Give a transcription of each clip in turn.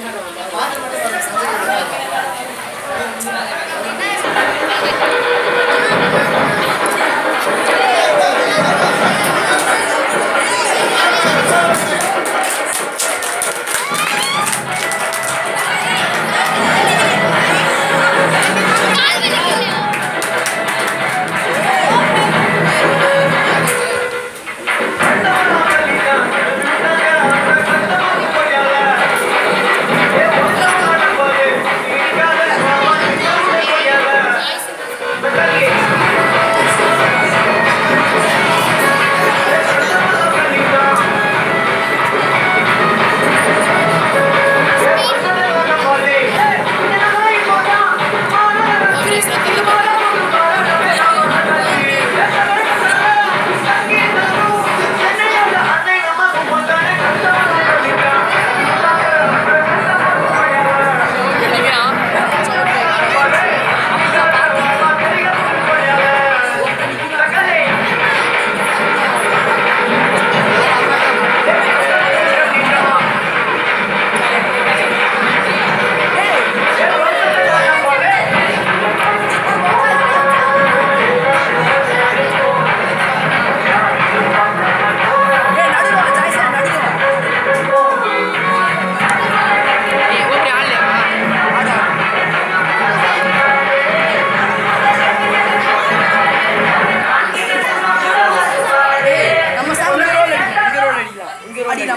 had a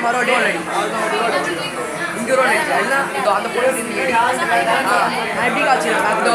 நம்ம road இங்கே அந்த போய் நான் எப்படி காய்ச்சிருக்கேன்